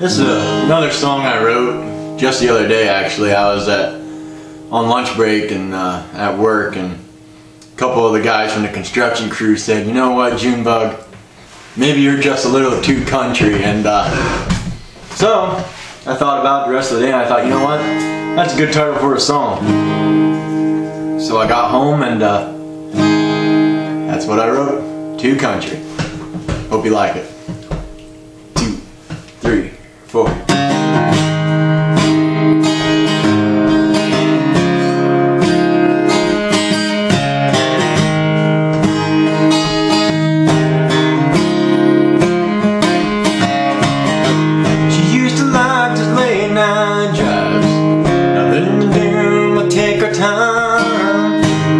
This is another song I wrote just the other day actually. I was at on lunch break and uh, at work and a couple of the guys from the construction crew said, you know what Junebug, maybe you're just a little too country and uh, so I thought about the rest of the day and I thought, you know what, that's a good title for a song. So I got home and uh, that's what I wrote, Too Country. Hope you like it.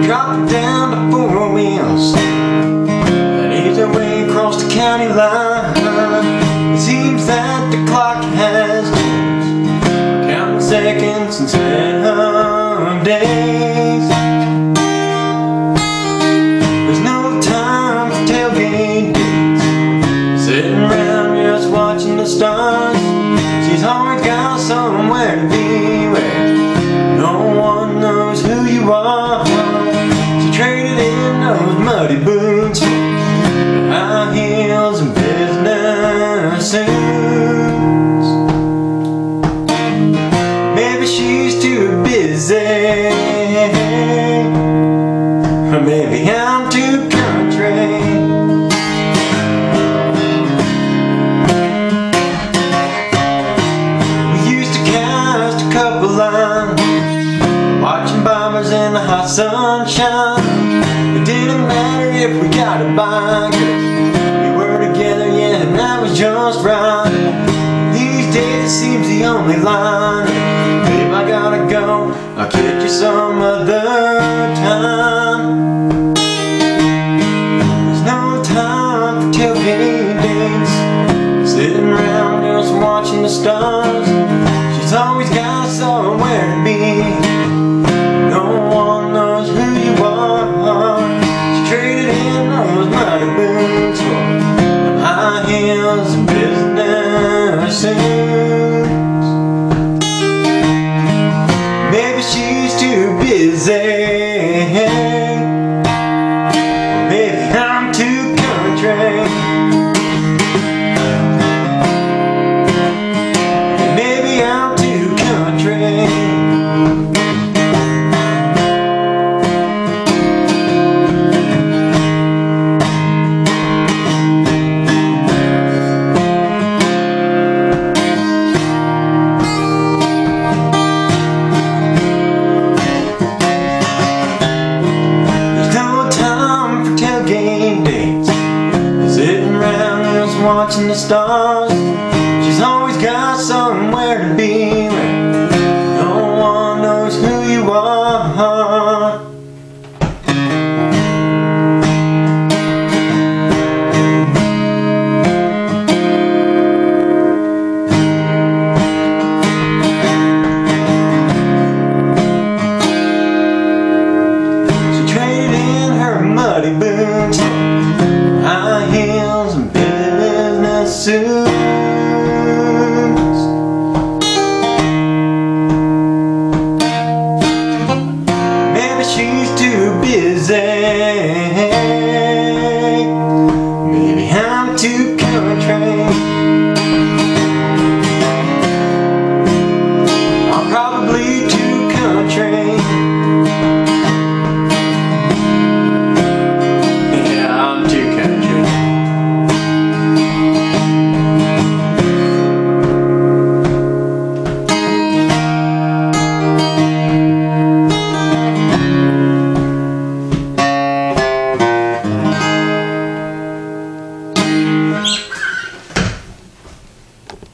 Drop it down to four wheels. And her way across the county line. There's no time for tailgate. Sitting around just watching the stars. She's always got somewhere to be where no one knows who you are. She traded in those muddy boots lines Watching bombers in the hot sunshine. It didn't matter if we got a bike We were together, yeah, and that was just right. These days it seems the only line. Babe, I gotta go. I'll catch you some other time watching the stars. She's always got somewhere to be no one knows who you are. She traded in her muddy boots, to